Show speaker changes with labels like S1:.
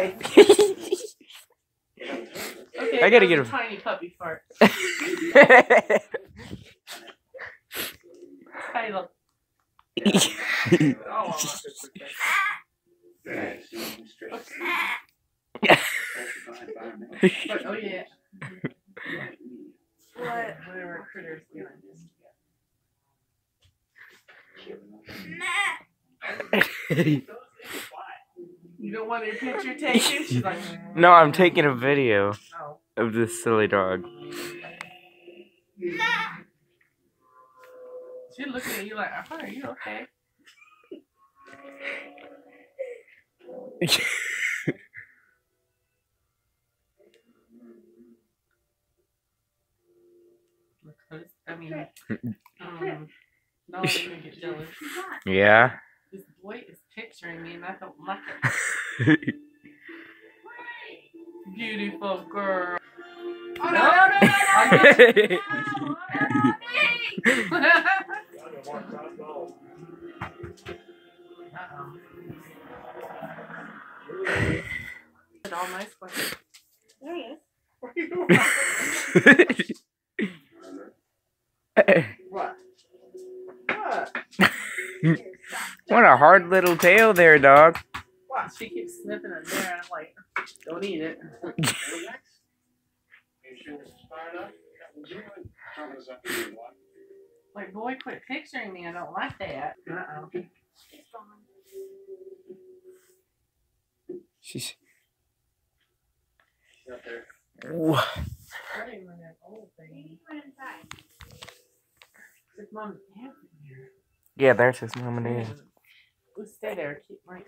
S1: Okay,
S2: I gotta get
S1: was
S2: a-
S1: tiny puppy fart. Tiny little. Oh, but, oh yeah. What? Whatever critters doing. You don't want your picture taken? She's like,
S2: no, I'm taking a video
S1: oh.
S2: of this silly dog.
S1: She's looking at you like, oh, are you okay? I mean, um, no, I'm gonna get jealous.
S2: yeah.
S1: This boy is picturing me and I don't like it. Beautiful girl. Oh, no, no, no, no, no. Uh-oh. All nice questions. What? What?
S2: what a hard little tail there, dog.
S1: What? She keeps sniffing it there and I'm like, don't eat it. Like, boy, quit picturing me. I don't like that. Uh-oh.
S2: She's.
S1: That ain't even an old thing. His mom's here.
S2: Yeah, there's his mom and dad.
S1: Let's stay there. Keep right